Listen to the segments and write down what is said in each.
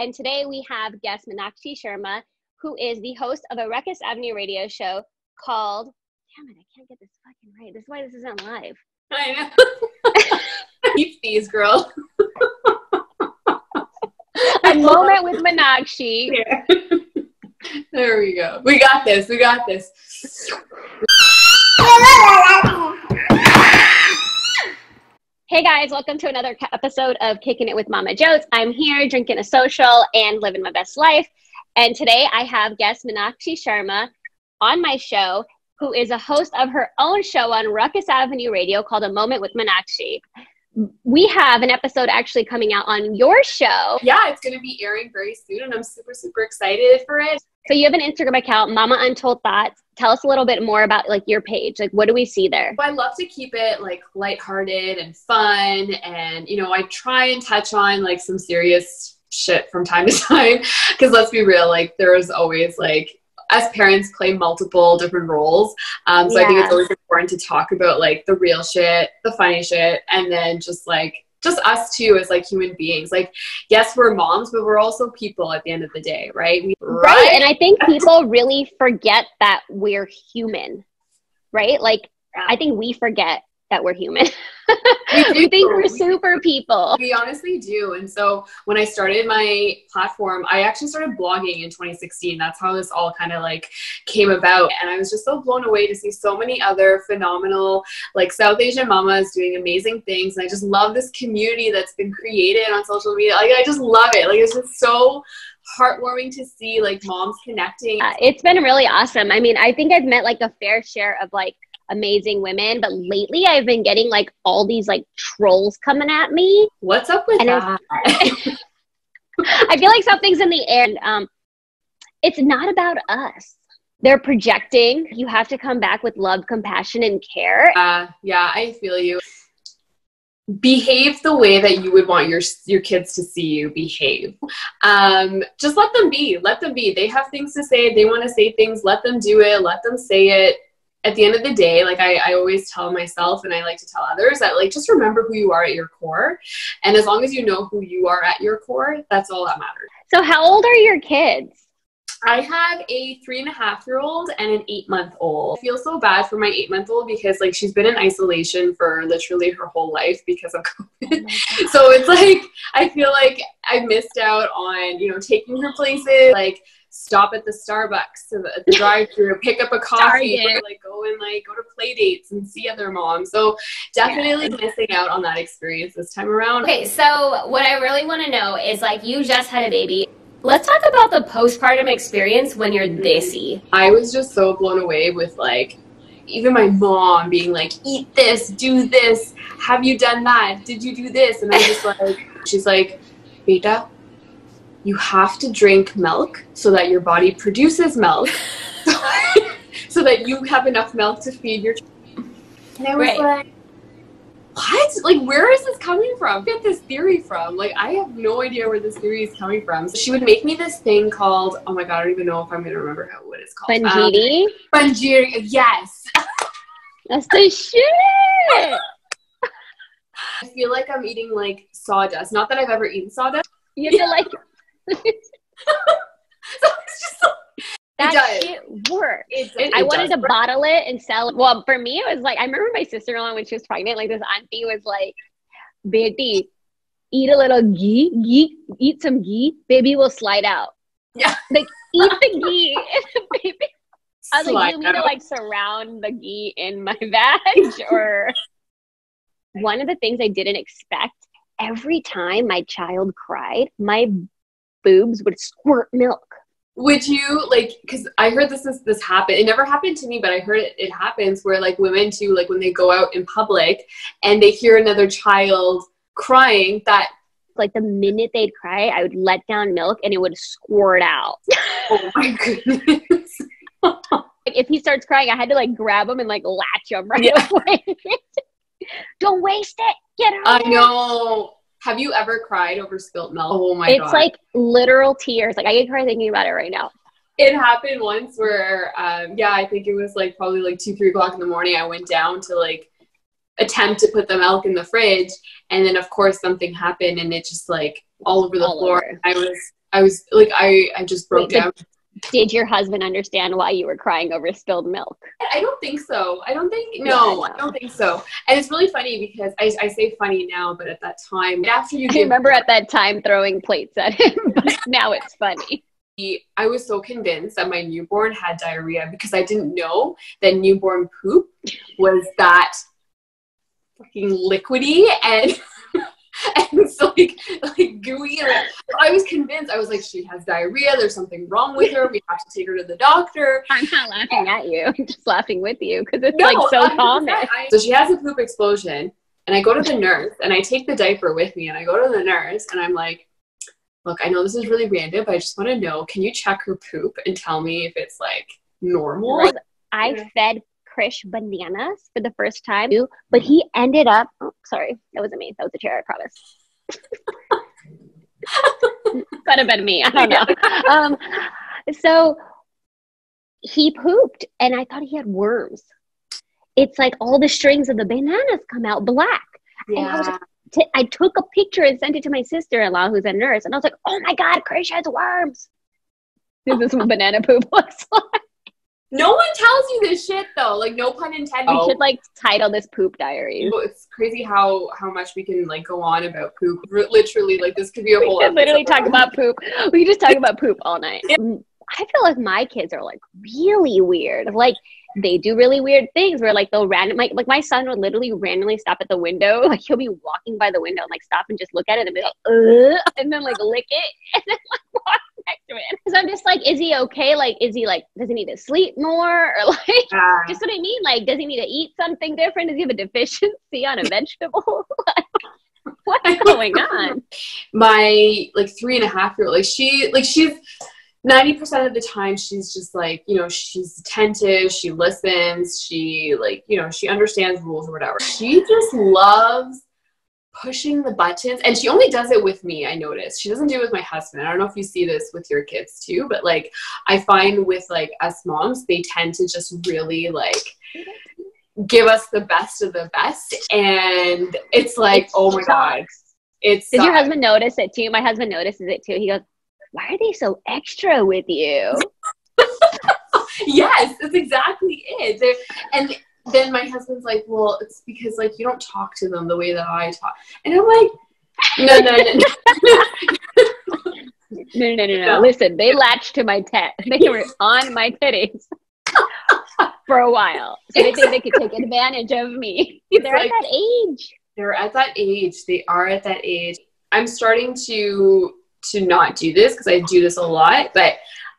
And today we have guest Meenakshi Sharma, who is the host of a Ruckus Avenue radio show called, damn it, I can't get this fucking right. This is why this isn't live. I know. Keep these, girl. a moment with Meenakshi. Yeah. There we go. We got this. We got this. Guys, welcome to another episode of Kicking It with Mama Jotes. I'm here drinking a social and living my best life. And today I have guest Meenakshi Sharma on my show, who is a host of her own show on Ruckus Avenue Radio called A Moment with Meenakshi. We have an episode actually coming out on your show. Yeah, it's going to be airing very soon, and I'm super, super excited for it. So you have an Instagram account, Mama Untold Thoughts. Tell us a little bit more about like your page. Like, what do we see there? I love to keep it like lighthearted and fun, and you know, I try and touch on like some serious shit from time to time because let's be real, like there's always like as parents play multiple different roles. Um, so yeah. I think it's always important to talk about like the real shit, the funny shit, and then just like just us too as like human beings. Like, yes, we're moms, but we're also people at the end of the day, right? We, right. right. And I think people really forget that we're human, right? Like. I think we forget that we're human. we, we think we're super people. We honestly do. And so when I started my platform, I actually started blogging in 2016. That's how this all kind of like came about. And I was just so blown away to see so many other phenomenal like South Asian mamas doing amazing things. And I just love this community that's been created on social media. Like I just love it. Like it's just so heartwarming to see like moms connecting. Uh, it's been really awesome. I mean, I think I've met like a fair share of like amazing women. But lately, I've been getting like all these like trolls coming at me. What's up with and that? I feel like something's in the air. And, um, it's not about us. They're projecting. You have to come back with love, compassion, and care. Uh, yeah, I feel you. Behave the way that you would want your your kids to see you behave. Um, just let them be. Let them be. They have things to say. They want to say things. Let them do it. Let them say it at the end of the day, like I, I always tell myself and I like to tell others that like just remember who you are at your core. And as long as you know who you are at your core, that's all that matters. So how old are your kids? I have a three and a half year old and an eight month old. I feel so bad for my eight month old because like she's been in isolation for literally her whole life because of COVID. Oh so it's like I feel like I missed out on, you know, taking her places, like stop at the Starbucks at the drive-through, pick up a coffee, or, like go and like go to play dates and see other moms. So definitely yeah. missing out on that experience this time around. Okay, so what I really want to know is like you just had a baby. Let's talk about the postpartum experience when you're thisy. Mm-hmm. I was just so blown away with like even my mom being like, eat this, do this, have you done that? Did you do this? And I'm just like, she's like, Beta, you have to drink milk so that your body produces milk so that you have enough milk to feed your child. And I was right. like, what? Like, where is this coming from? Get this theory from? Like, I have no idea where this theory is coming from. So she would make me this thing called, oh my god, I don't even know if I'm gonna remember how what it's called. Panjiri? Um, Panjiri, yes. That's the shit. I feel like I'm eating like sawdust. Not that I've ever eaten sawdust. You feel like so it's just like, that it shit works. It, it, I wanted to work. bottle it and sell it. Well, for me, it was like I remember my sister in law when she was pregnant. Like this auntie was like, "Baby, eat a little ghee, ghee, eat some ghee, baby will slide out." Yeah, like eat the ghee, baby. I was like, "You need to like surround the ghee in my vag?" or one of the things I didn't expect every time my child cried, my boobs would squirt milk. Would you like? Because I heard this this this happen. It never happened to me, but I heard it, it happens where like women too, like when they go out in public and they hear another child crying, that like the minute they'd cry, I would let down milk and it would squirt out. oh my goodness. like if he starts crying, I had to like grab him and like latch him right yeah. away. Don't waste it. Get out. I know. Have you ever cried over spilt milk? Oh my it's god. It's like literal tears. Like I can cry thinking about it right now. It happened once where um, yeah, I think it was like probably like two, three o'clock in the morning. I went down to like attempt to put the milk in the fridge and then of course something happened and it just like all over the all floor. Over. I was I was like, I, I just broke Wait, down. but- Did your husband understand why you were crying over spilled milk? I don't think so. I don't think, no, I don't think so. And it's really funny because I, I say funny now, but at that time, after you I remember at that time throwing plates at him, but now it's funny. I was so convinced that my newborn had diarrhea because I didn't know that newborn poop was that fucking liquidy and and so like like gooey. And I was convinced. I was like, she has diarrhea. There's something wrong with her. We have to take her to the doctor. I'm not laughing at you. I'm just laughing with you because it's No, like so 100%. common. So she has a poop explosion, and I go to the nurse, and I take the diaper with me, and I go to the nurse, and I'm like, "Look, I know this is really random, but I just want to know, can you check her poop and tell me if it's like normal?" I fed Krish bananas for the first time, but he ended up. Oh, sorry, that wasn't me. That was a chair. I promise. Could have been me. I don't know. Um, so he pooped, and I thought he had worms. It's like all the strings of the bananas come out black. And I was Yeah. T- I took a picture and sent it to my sister-in-law, who's a nurse, and I was like, "Oh my god, Krish has worms." This is what banana poop looks like. No one tells you this shit though. Like no pun intended. We should like title this poop diaries. It's crazy how how much we can like go on about poop. R- Literally, like this could be a We whole. could literally talk about poop. We just talk about poop all night. Mm, I feel like my kids are like really weird. Like they do really weird things where like they'll random like like my son would literally randomly stop at the window. Like he'll be walking by the window and like stop and just look at it and be like, Ugh, and then like lick it and then like walk next to. Because I'm just like, is he okay? Like, is he like, does he need to sleep more or like? Yeah. Just what I mean. Like, does he need to eat something different? Does he have a deficiency on a vegetable? like, what's going on? my like three and a half year old like she like she's 90% of the time she's just like you know she's attentive she listens she like you know she understands rules or whatever she just loves pushing the buttons and she only does it with me i notice she doesn't do it with my husband i don't know if you see this with your kids too but like i find with like us moms they tend to just really like give us the best of the best and it's like It oh my god it's did your husband notice it too? My husband notices it too. He goes, "Why are they so extra with you?" yes, that's exactly it. They're, and then my husband's like, well, it's because like you don't talk to them the way that I talk, and I'm like, no, no, no, no. No, no, no, no. Listen, they latched to my tet. They were on my titties for a while, so they think they could take advantage of me. They're like- at that age. They're at that age. They are at that age. I'm starting to to not do this because I do this a lot, but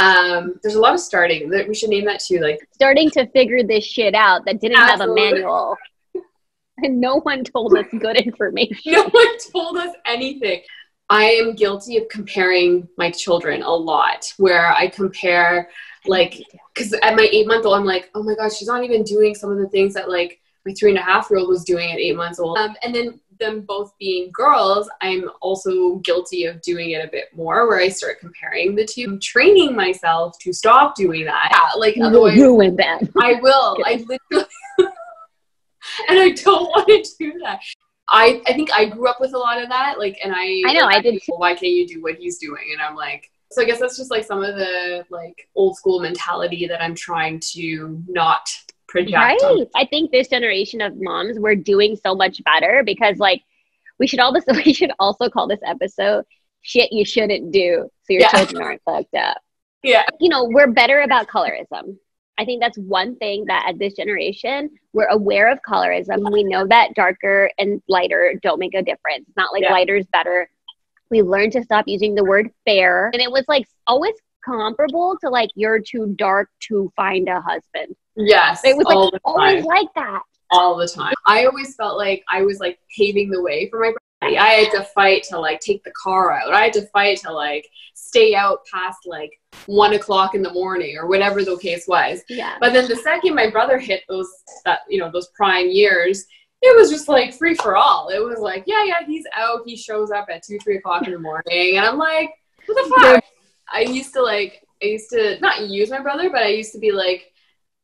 um, there's a lot of starting. That we should name that too. Like Starting to figure this shit out that didn't have a manual, and no one told us good information. no one told us anything. I am guilty of comparing my children a lot, where I compare like because at my eight month old, I'm like, oh my gosh, she's not even doing some of the things that like my three and a half year old was doing at eight months old. Um, and then them both being girls, I'm also guilty of doing it a bit more, where I start comparing the two, training myself to stop doing that. Yeah, like You otherwise, ruin that. I will. I literally, and I don't want to do that. I, I think I grew up with a lot of that, like, and I. I know, I did Well, why can't you do what he's doing? And I'm like, so I guess that's just like some of the like old school mentality that I'm trying to not project. Right. I think this generation of moms we're doing so much better because like we should all this we should also call this episode shit you shouldn't do so your Yeah. children aren't fucked up. Yeah. You know, we're better about colorism. I think that's one thing that at this generation we're aware of colorism. We know that darker and lighter don't make a difference. It's not like Yeah. lighter is better. We learned to stop using the word fair. And it was like always comparable to like you're too dark to find a husband. Yes. It was like always like that. all the time. I always felt like I was like paving the way for my brother. I had to fight to like take the car out. I had to fight to like stay out past like one o'clock in the morning or whatever the case was. Yeah. But then the second my brother hit those that you know those prime years, it was just like free for all. It was like yeah yeah he's out. He shows up at two three o'clock in the morning, and I'm like what the fuck. I used to like I used to not use my brother, but I used to be like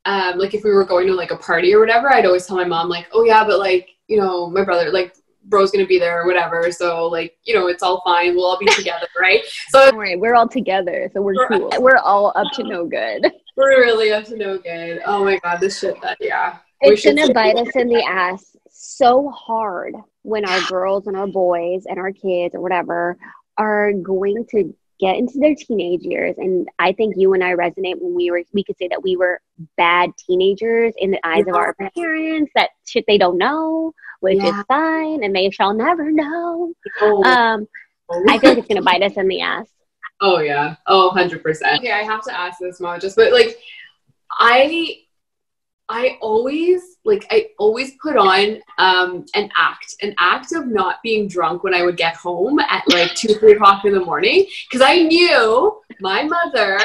um, like if we were going to like a party or whatever, I'd always tell my mom like, oh yeah, but like you know my brother like bro's gonna be there or whatever. So like, you know, it's all fine. We'll all be together, right? So Don't worry, we're all together, so we're We're- cool. We're all up to no good. we're really up to no good. Oh my god, this shit that yeah. It's gonna bite us in the ass so hard when our girls and our boys and our kids or whatever are going to get into their teenage years. And I think you and I resonate when we were we could say that we were bad teenagers in the eyes of our parents, that shit they don't know, which Yeah. is fine, and they shall never know. Oh, Um, I feel like it's gonna bite us in the ass. Oh yeah. Oh, 100%. Okay, I have to ask this, Mom, just but like I I always like I always put on um an act, an act of not being drunk when I would get home at like two, three o'clock in the morning. Cause I knew my mother,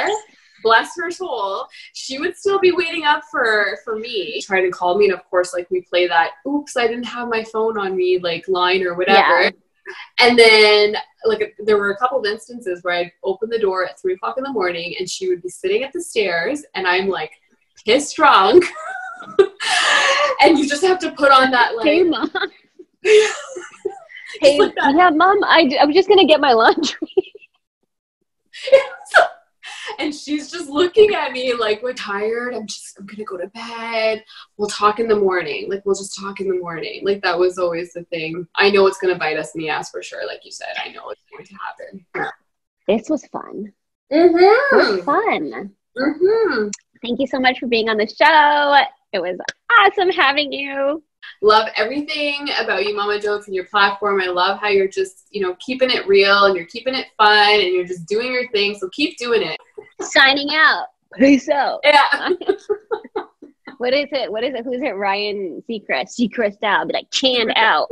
bless her soul, she would still be waiting up for for me, trying to call me. And of course, like we play that, oops, I didn't have my phone on me, like line or whatever. Yeah. And then, like, there were a couple of instances where I'd open the door at three o'clock in the morning and she would be sitting at the stairs, and I'm like pissed drunk. and you just have to put on that, like Hey, mom. Hey, like yeah, mom. I, I was just gonna get my laundry. and she's just looking at me like, we're tired. I'm just, I'm gonna go to bed. We'll talk in the morning. Like, we'll just talk in the morning. Like, that was always the thing. I know it's gonna bite us in the ass for sure. Like you said, I know it's going to happen. This was fun. Mm-hmm. It was fun. Mm-hmm. Thank you so much for being on the show. It was awesome having you. love everything about you Mama Jotes and your platform i love how you're just you know keeping it real and you're keeping it fun and you're just doing your thing so keep doing it Signing out. Peace out. yeah What is it? What is it? Who's it? Ryan Seacrest. Seacrest out. Be like, canned out.